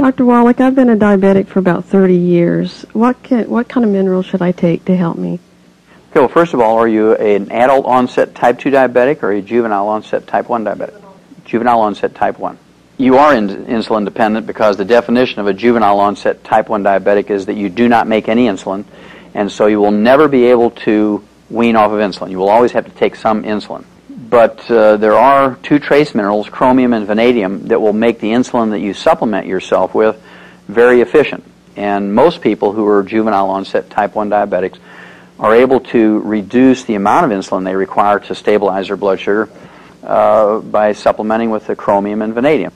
Dr. Wallach, I've been a diabetic for about 30 years. What can, what kind of minerals should I take to help me? Okay, well, first of all, are you an adult onset type 2 diabetic or a juvenile onset type 1 diabetic? Juvenile onset type 1. You are in, insulin dependent because the definition of a juvenile onset type 1 diabetic is that you do not make any insulin, and so you will never be able to wean off of insulin. You will always have to take some insulin. But uh, there are two trace minerals, chromium and vanadium, that will make the insulin that you supplement yourself with very efficient. And most people who are juvenile onset type 1 diabetics are able to reduce the amount of insulin they require to stabilize their blood sugar uh, by supplementing with the chromium and vanadium.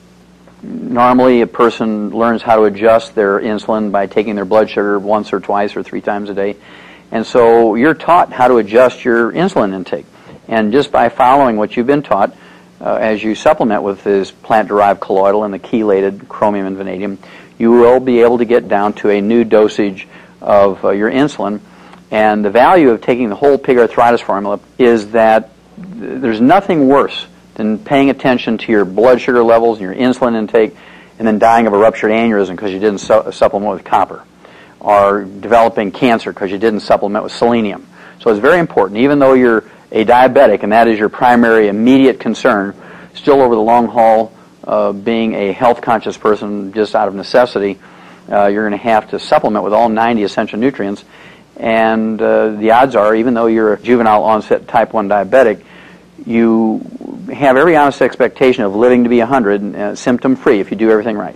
Normally, a person learns how to adjust their insulin by taking their blood sugar once or twice or three times a day. And so you're taught how to adjust your insulin intake. And just by following what you've been taught, uh, as you supplement with this plant-derived colloidal and the chelated chromium and vanadium, you will be able to get down to a new dosage of uh, your insulin. And the value of taking the whole pig arthritis formula is that th- there's nothing worse than paying attention to your blood sugar levels and your insulin intake and then dying of a ruptured aneurysm because you didn't su- supplement with copper or developing cancer because you didn't supplement with selenium. So it's very important, even though you're a diabetic, and that is your primary immediate concern, still over the long haul, uh, being a health conscious person just out of necessity, uh, you're going to have to supplement with all 90 essential nutrients. And uh, the odds are, even though you're a juvenile onset type 1 diabetic, you have every honest expectation of living to be 100 uh, symptom free if you do everything right.